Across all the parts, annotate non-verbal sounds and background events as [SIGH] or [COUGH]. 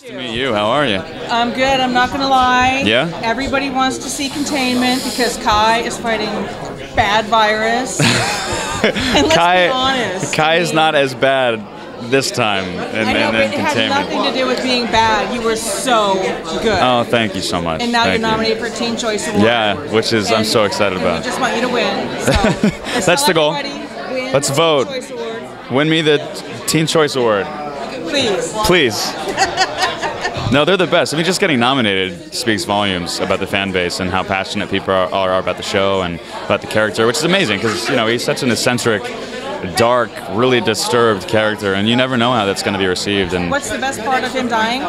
to meet you. How are you? I'm good. I'm not gonna lie. Yeah? Everybody wants to see containment because Kai is fighting bad virus. [LAUGHS] and let's Kai, be honest. Kai I is not as bad this time in, I know, in, but in it has nothing to do with being bad. You were so good. Oh, thank you so much. and now Thank you're you. nominated for Teen Choice Award. Yeah, which is I'm so excited and about. We just want you to win. [LAUGHS] So That's the goal. Let's vote. Teen Choice Award, Win me the Teen Choice Award, please. please. No, they're the best. I mean, just getting nominated speaks volumes about the fan base and how passionate people are, are about the show and about the character, which is amazing because you know he's such an eccentric, dark, really disturbed character, and you never know how that's going to be received. And What's the best part of him dying?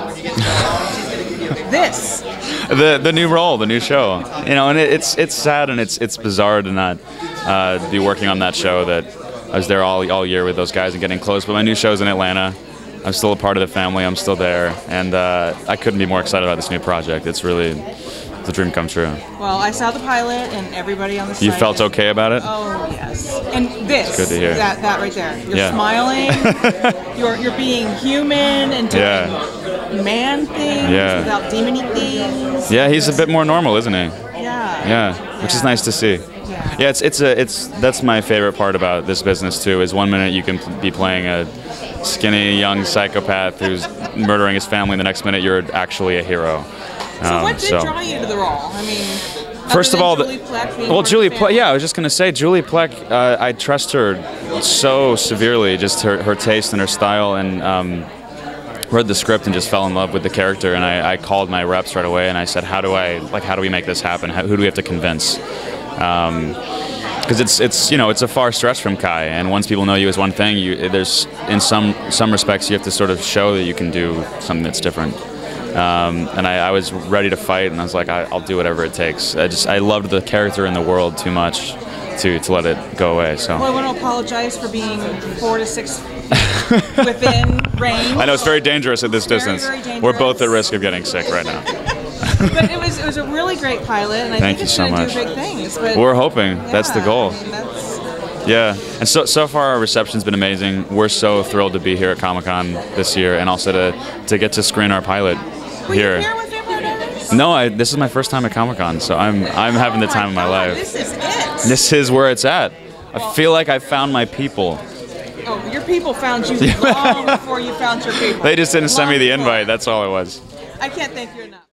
this. the the new role, the new show. You know, and it, it's it's sad and it's it's bizarre to not uh, be working on that show. That I was there all all year with those guys and getting close. But my new show's in Atlanta. I'm still a part of the family. I'm still there, and uh, I couldn't be more excited about this new project. It's really it's a dream come true. Well, I saw the pilot and everybody on the You felt is- okay about it? Oh yes, and this. good to hear. That that right there. You're Yeah. smiling. [LAUGHS] you're you're being human and doing Yeah. man things Yeah. without demony things. Yeah, he's a bit more normal, isn't he? Yeah. Yeah, which is nice to see. Yeah. Yeah, it's it's a it's that's my favorite part about this business too. Is one minute you can be playing a skinny young psychopath who's murdering his family, the next minute you're actually a hero. So Um, what did so- draw you to the role? I mean, First of all, Julie Plec well, Julie Plec. Yeah, I was just gonna say Julie Plec. Uh, I trust her so severely, just her, her taste and her style, and um, read the script and just fell in love with the character. And I, I called my reps right away and I said, "How do I like? How do we make this happen? How, who do we have to convince?" Because it's it's you know it's a far stretch from Kai, and once people know you as one thing, you there's in some some respects you have to sort of show that you can do something that's different. Um, and I, I was ready to fight, and I was like, I, I'll do whatever it takes. I just I loved the character in the world too much to to let it go away. So. Well, I want to apologize for being four to six [LAUGHS] within range. I know it's very dangerous at this distance. very We're both at risk of getting sick right now. But it was it was a really great pilot, and I Thank think you it's so going to do big things. But We're hoping that's the goal. I mean, that's, Yeah, and so so far our reception's been amazing. We're so thrilled to be here at Comic Con this year, and also to to get to screen our pilot were here. you here with Vampire Diaries? No, I, this is my first time at Comic Con, so I'm I'm having the Oh time of my God, life. This is it. This is where it's at. I feel like I found my people. oh, your people found you [LAUGHS] long before you found your people. They just didn't send me the before. invite. That's all it was. I can't thank you enough.